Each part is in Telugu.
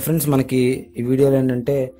ఫ్రెండ్స్ మనకి ఈ వీడియోలో ఏంటంటే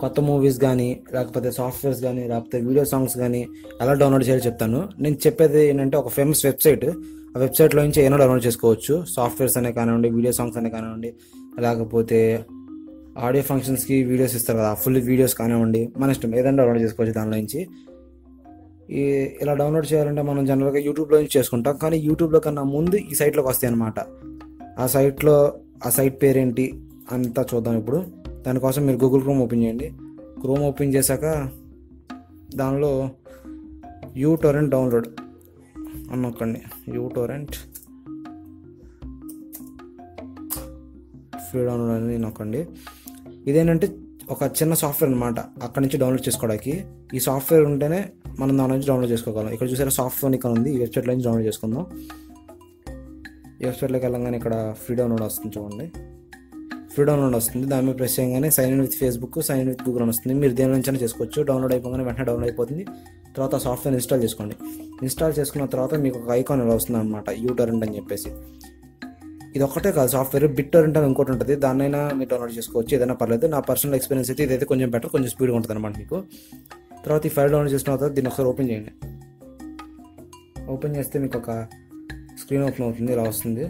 కొత్త మూవీస్ కానీ లేకపోతే సాఫ్ట్వేర్స్ కానీ లేకపోతే వీడియో సాంగ్స్ కానీ ఎలా డౌన్లోడ్ చేయాలో చెప్తాను. నేను చెప్పేది ఏంటంటే ఒక ఫేమస్ వెబ్సైట్ ఆ వెబ్సైట్లో నుంచి ఏమైనా డౌన్లోడ్ చేసుకోవచ్చు. సాఫ్ట్వేర్స్ అనే కానివ్వండి వీడియో సాంగ్స్ అనే కానివ్వండి లేకపోతే ఆడియో ఫంక్షన్స్కి వీడియోస్ ఇస్తారు కదా ఫుల్ వీడియోస్ కానివ్వండి మన ఇష్టం ఏదైనా డౌన్లోడ్ చేసుకోవచ్చు దానిలో నుంచి. ఈ ఇలా డౌన్లోడ్ చేయాలంటే మనం జనరల్గా యూట్యూబ్లో నుంచి చేసుకుంటాం. కానీ యూట్యూబ్లో కన్నా ముందు ఈ సైట్లోకి వస్తాయి అనమాట ఆ సైట్లో ఆ సైట్ పేరేంటి? అంతా చూద్దాం ఇప్పుడు. దానికోసం మీరు గూగుల్ క్రోమ్ ఓపెన్ చేయండి. క్రోమ్ ఓపెన్ చేశాక దానిలో యూ టొరెంట్ డౌన్లోడ్ అన్నొక్కండి యూ టొరెంట్ ఫ్రీ డౌన్లోడ్ అని నొక్కండి. ఇదేంటంటే ఒక చిన్న సాఫ్ట్వేర్ అనమాట అక్కడి నుంచి డౌన్లోడ్ చేసుకోవడానికి. ఈ సాఫ్ట్వేర్ ఉంటేనే మనం దాని నుంచి డౌన్లోడ్ చేసుకోగలం. ఇక్కడ చూసారా సాఫ్ట్వేర్ ఇక్కడ ఉంది. ఈ వెబ్సైట్లో నుంచి డౌన్లోడ్ చేసుకుందాం. ఈ వెబ్సైట్లోకి వెళ్ళగానే ఇక్కడ ఫ్రీ డౌన్లోడ్ వస్తుంది చూడండి. ఫ్రీడమ్ లోన్ వస్తుంది. దాని మీద ప్రెస్ చేయగానే sign in with Facebook sign in with Google అని వస్తుంది. మీరు దేని నుంచి చేసుకోవచ్చు. డౌన్లోడ్ అయిపోగానే వెంటనే డౌన్లోడ్ అయిపోతుంది. తర్వాత సాఫ్ట్వేర్ ఇన్స్టాల్ చేసుకోండి. ఇన్స్టాల్ చేసుకున్న తర్వాత మీకు ఒక ఐకాన్ ఇలా వస్తుంది అనమాట యూటరెంట్ అని చెప్పేసి. ఇది ఒకటే కాదు సాఫ్ట్వేర్ బిట్టర్ అంటే అని ఇంకోటి ఉంటుంది. దాన్నైనా మీరు డౌన్లోడ్ చేసుకోవచ్చు. ఏదైనా పర్లేదు. నా పర్సనల్ ఎక్స్పీరియన్స్ అయితే ఇదైతే కొంచెం బెటర్ కొంచెం స్పీడ్గా ఉంటుంది అనమాట మీకు. తర్వాత ఈ ఫైల్ డౌన్లోడ్ చేసిన తర్వాత దీన్ని ఒకసారి ఓపెన్ చేయండి. ఓపెన్ చేస్తే మీకు ఒక స్క్రీన్ ఓపెన్ అవుతుంది ఇలా వస్తుంది.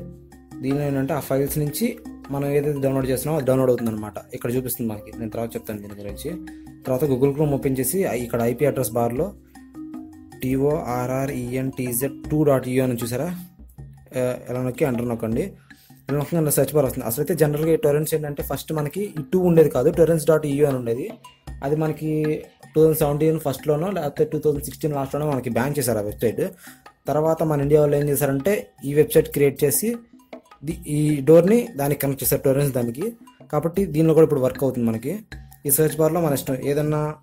దీనిలో ఏంటంటే ఆ ఫైల్స్ నుంచి మనం ఏదైతే డౌన్లోడ్ చేస్తున్నామో అది డౌన్లోడ్ అవుతుంది అనమాట ఇక్కడ చూపిస్తుంది మనకి. నేను తర్వాత చెప్తాను దీని గురించి. తర్వాత గూగుల్ క్రోమ్ ఓపెన్ చేసి ఇక్కడ ఐపీ అడ్రస్ బార్లో T O R R E N T Z two dot U అని చూసారా? ఎలా నొక్కి అంటర్ నొక్కండి. ఇలా నొక్కగా సెర్చ్ బార్ వస్తుంది. అసలు అయితే జనరల్గా ఈ టొరెన్స్ ఏంటంటే ఫస్ట్ మనకి ఈ టూ ఉండేది కాదు. టొరెన్స్ డాట్ యూ అని ఉండేది. అది మనకి టూ థౌసండ్ సెవెంటీన్ ఫస్ట్లోనో లేకపోతే టూ థౌజండ్ సిక్స్టీన్ లాస్ట్లోనో మనకి బ్యాన్ చేశారు ఆ వెబ్సైట్ తర్వాత మన ఇండియా వాళ్ళు ఏం చేశారంటే ఈ వెబ్సైట్ క్రియేట్ చేసి ఈ డోర్ని దానికి కనెక్ట్ చేశారు టొరెంట్స్ దానికి. కాబట్టి దీనిలో కూడా ఇప్పుడు వర్క్ అవుతుంది మనకి. ఈ సెర్చ్ బార్లో మన ఇష్టం ఏదన్నా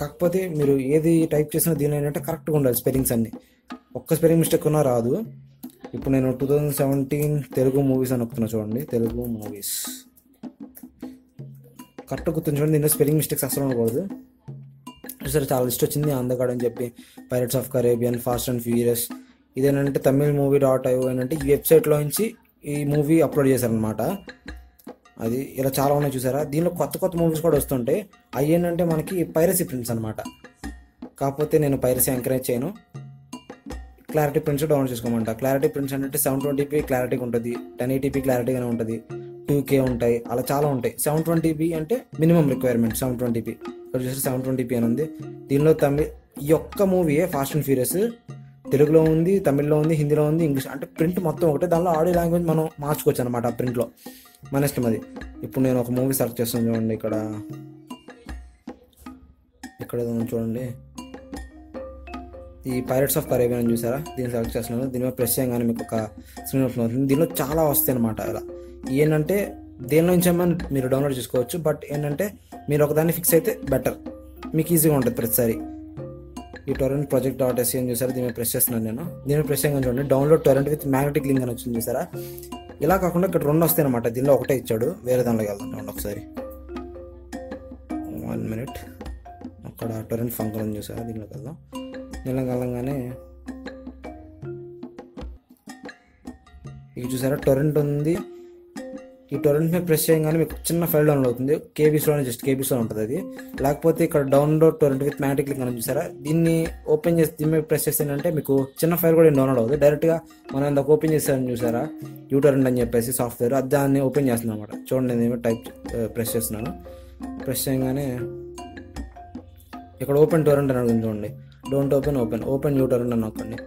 కాకపోతే మీరు ఏది టైప్ చేసినా దీనిలో ఏంటంటే కరెక్ట్గా ఉండాలి స్పెల్లింగ్స్ అన్ని. ఒక్క స్పెల్లింగ్ మిస్టేక్ ఉన్నా రాదు. ఇప్పుడు నేను two thousand seventeen Telugu movies అని నొక్కుతున్నా చూడండి. తెలుగు మూవీస్ కరెక్ట్ గుర్తుంచుకోండి దీనిలో స్పెల్లింగ్ మిస్టేక్స్ అసలు ఉండకూడదు. సరే చాలా లిస్ట్ వచ్చింది. అందగాడు అని చెప్పి Pirates of Caribbean Fast and Furious ఇదేనంటే Tamil movie dot IO ఏంటంటే ఈ వెబ్సైట్లో నుంచి ఈ మూవీ అప్లోడ్ చేశారనమాట అది ఇలా చాలా ఉన్నాయి చూసారా? దీనిలో కొత్త కొత్త మూవీస్ కూడా వస్తుంటాయి. అవి ఏంటంటే మనకి పైరసీ ప్రింట్స్ అనమాట కాకపోతే నేను పైరసీ ఎంకరేజ్ చేయను. క్లారిటీ ప్రింట్స్ డౌన్లోడ్ చేసుకోమంట. క్లారిటీ ప్రింట్స్ అంటే సెవెన్ ట్వంటీపీ క్లారిటీగా ఉంటుంది. టెన్ ఎయిటీపీ క్లారిటీగానే ఉంటుంది. టూ కే ఉంటాయి. అలా చాలా ఉంటాయి. సెవెన్ ట్వంటీపీ అంటే minimum requirement seven twenty p ఇక్కడ చూస్తే సెవెన్ ట్వంటీపీ అని ఉంది. దీనిలో తమిళ ఈ ఒక్క మూవీ ఫాస్ట్ అండ్ ఫ్యూరియస్ తెలుగులో ఉంది తమిళ్ళో ఉంది హిందీలో ఉంది ఇంగ్లీష్ అంటే ప్రింట్ మొత్తం ఒకటే. దానిలో ఆడియో లాంగ్వేజ్ మనం మార్చుకోవచ్చు అనమాట ఆ ప్రింట్లో. మన ఇష్టం అది. ఇప్పుడు నేను ఒక మూవీ సెలెక్ట్ చేస్తాను చూడండి ఇక్కడ. ఇక్కడ చూడండి. ఈ పైరట్స్ ఆఫ్ కరేబియన్ అని చూసారా? దీన్ని సెలెక్ట్ చేస్తున్నాను. దీనిలో మీద ప్రెస్ చేయగానే మీకు ఒక స్క్రీన్ ఓపెన్ అవుతుంది. దీనిలో చాలా వస్తాయి అనమాట ఇలా ఏంటంటే దేని నుంచి ఏమైనా మీరు డౌన్లోడ్ చేసుకోవచ్చు. బట్ ఏంటంటే మీరు ఒకదాన్ని ఫిక్స్ అయితే బెటర్ మీకు ఈజీగా ఉంటుంది ప్రతిసారి. ఈ టొరెంట్ ప్రాజెక్ట్ డాట్ ఎస్సీ అని చూసారా? దీని మీద ప్రెస్ చేస్తున్నాను నేను. దీని మీద ప్రెస్ చేయగా చూడండి download torrent with magnetic link అని వచ్చింది చూసారా? ఇలా కాకుండా ఇక్కడ రెండు వస్తాయి అనమాట దీనిలో ఒకటే ఇచ్చాడు. వేరే దానిలోకి వెళ్తాను ఒకసారి. వన్ మినిట్ అక్కడ టొరెంట్ ఫంక్షన్ అని చూసారా? దీనిలోకి వెళ్దాం. దీనిలోకి వెళ్ళంగానే ఇక చూసారా? టొరెంట్ ఉంది. ఈ టొరెంట్ మీద ప్రెస్ చేయగానే మీకు చిన్న ఫైల్ డౌన్లోడ్ అవుతుంది. కేబీస్లోనే జస్ట్ కేబీస్లో ఉంటుంది అది. లేకపోతే ఇక్కడ download torrent with magnetic link అని చూసారా? దీన్ని ఓపెన్ చేసి దీని మీద ప్రెస్ చేస్తేనంటే మీకు చిన్న ఫైల్ కూడా డౌన్లోడ్ అవుతుంది. డైరెక్ట్గా మనం ఇందాక ఓపెన్ చేస్తారని చూసారా? యూ టొరెంట్ అని చెప్పేసి సాఫ్ట్వేర్ అది దాన్ని ఓపెన్ చేస్తున్నాను అనమాట చూడండి నేను టైప్ ప్రెస్ uh, చేస్తున్నాను. ప్రెస్ చేయగానే ఇక్కడ ఓపెన్ టొరెంట్ అని అడుగుతుంది చూడండి. Don't open open open uTorrent అని నొక్కండి.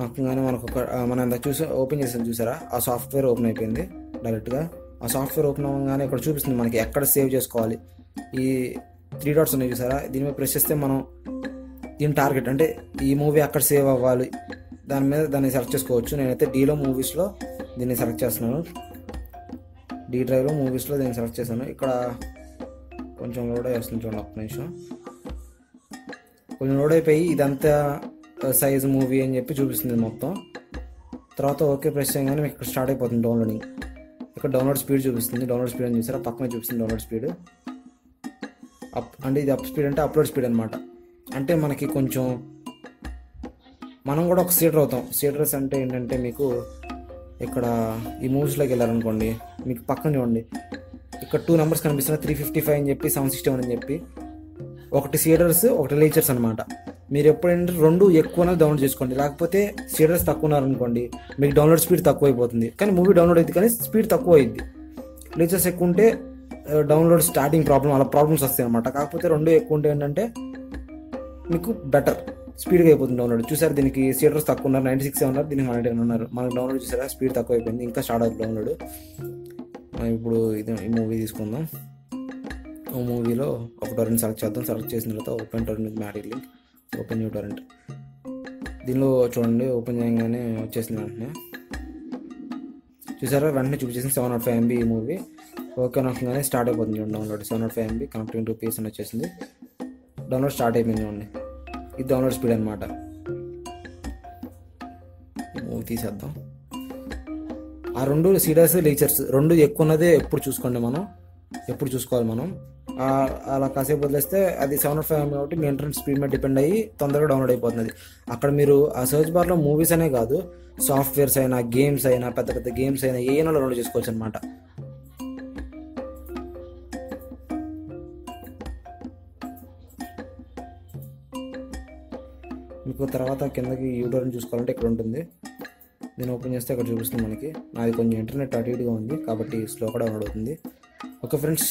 నొక్కగానే మనకు ఒక మనం ఇందాక చూసి ఓపెన్ చేసాం చూసారా? ఆ సాఫ్ట్వేర్ ఓపెన్ అయిపోయింది. డైరెక్ట్గా. ఆ సాఫ్ట్వేర్ ఓపెన్ అవ్వగానే ఇక్కడ చూపిస్తుంది మనకి ఎక్కడ సేవ్ చేసుకోవాలి. ఈ త్రీ డాట్స్ ఉన్నాయి చూసారా? దీని మీద ప్రెస్ చేస్తే మనం దీని టార్గెట్ అంటే ఈ మూవీ అక్కడ సేవ్ అవ్వాలి? దాని మీద దాన్ని సెలెక్ట్ చేసుకోవచ్చు. నేనైతే డీలో మూవీస్లో దీన్ని సెలెక్ట్ చేస్తున్నాను. డీ డ్రైవ్లో మూవీస్లో దీన్ని సెలెక్ట్ చేశాను. ఇక్కడ కొంచెం లోడ్ అయ్యి వస్తుంది చూడండి ఒక్క నిమిషం. కొంచెం లోడ్ అయిపోయి ఇదంతా సైజ్ మూవీ అని చెప్పి చూపిస్తుంది మొత్తం. తర్వాత ఓకే ప్రెస్ చేయగానే మీకు ఇక్కడ స్టార్ట్ అయిపోతుంది డౌన్లోడింగ్. ఇక్కడ డౌన్లోడ్ స్పీడ్ చూపిస్తుంది. డౌన్లోడ్ స్పీడ్ అని చూసారా? పక్కన చూపిస్తుంది డౌన్లోడ్ స్పీడ్ అప్ అంటే ఇది అప్ స్పీడ్ అంటే అప్లోడ్ స్పీడ్ అనమాట అంటే మనకి కొంచెం మనం కూడా ఒక సీటర్ అవుతాం. సీటర్స్ అంటే ఏంటంటే మీకు ఇక్కడ ఈ మూవీస్లోకి వెళ్ళారనుకోండి మీకు పక్కన చూడండి. ఇక్కడ టూ నెంబర్స్ కనిపిస్తున్నాయి. త్రీ ఫిఫ్టీ ఫైవ్ అని చెప్పి సెవెన్ సిక్స్టీ వన్ అని చెప్పి. ఒకటి సీటర్స్ ఒకటి లేచర్స్ అనమాట మీరు ఎప్పుడైనా రెండు ఎక్కువ డౌన్లోడ్ చేసుకోండి. లేకపోతే సీడర్స్ తక్కువ ఉన్నారనుకోండి మీకు డౌన్లోడ్ స్పీడ్ తక్కువ అయిపోతుంది కానీ మూవీ డౌన్లోడ్ అయింది కానీ స్పీడ్ తక్కువ అయింది లీచర్స్ ఎక్కువ ఉంటే డౌన్లోడ్ స్టార్టింగ్ ప్రాబ్లం అలా ప్రాబ్లమ్స్ వస్తాయి అనమాట కాకపోతే రెండు ఎక్కువ ఉంటే ఏంటంటే మీకు బెటర్ స్పీడ్గా అయిపోతుంది డౌన్లోడ్ చూసారు దీనికి సీడర్స్ తక్కువ ఉన్నారు నైంటీ సిక్స్ ఉన్నారు దీనికి హండ్రెడ్ ఉన్నారు. మనకు డౌన్లోడ్ చూసారా స్పీడ్ తక్కువ అయిపోయింది ఇంకా స్టార్ట్ అవుతుంది డౌన్లోడ్ మనం ఇప్పుడు ఇది ఈ మూవీ తీసుకుందాం. ఓ మూవీలో ఒక టొరెంట్ సెలెక్ట్ చేద్దాం. సెలెక్ట్ చేసిన తర్వాత open torrent magnetic link open new దీనిలో చూడండి ఓపెన్ చేయగానే వచ్చేసింది వెంటనే. చూసారా? వెంటనే చూపించేసింది సెవెన్ నాట్ ఫైవ్ ఎంబీ ఈ మూవీ. ఓకే నొక్కగానే స్టార్ట్ అయిపోతుంది చూడండి download seven nought five MB connecting to peers అని వచ్చేసింది. డౌన్లోడ్ స్టార్ట్ అయిపోయింది చూడండి. ఇది డౌన్లోడ్ స్పీడ్ అనమాట మూవీ తీసేద్దాం. ఆ రెండు సీడర్స్ లేచర్స్ రెండు ఎక్కువ ఉన్నదే ఎప్పుడు చూసుకోండి మనం. ఎప్పుడు చూసుకోవాలి మనం. అలా కాసేపు వదిలేస్తే అది సెవెన్ నాట్ ఫైవ్ కాబట్టి మీ ఇంటర్నెట్ స్పీడ్ మీద డిపెండ్ అయ్యి తొందరగా డౌన్లోడ్ అయిపోతుంది. అక్కడ మీరు ఆ సర్చ్ బార్లో మూవీస్ అనే కాదు సాఫ్ట్వేర్స్ అయినా గేమ్స్ అయినా పెద్ద పెద్ద గేమ్స్ అయినా ఏ డౌన్లోడ్ చేసుకోవచ్చు అనమాట మీకు తర్వాత కిందకి యూట్యూబ్ చూసుకోవాలంటే ఇక్కడ ఉంటుంది. నేను ఓపెన్ చేస్తే అక్కడ చూపిస్తుంది మనకి. నాది కొంచెం ఇంటర్నెట్ అటు ఇటుగా ఉంది కాబట్టి స్లో కూడా డౌన్లోడ్ అవుతుంది. Okay friends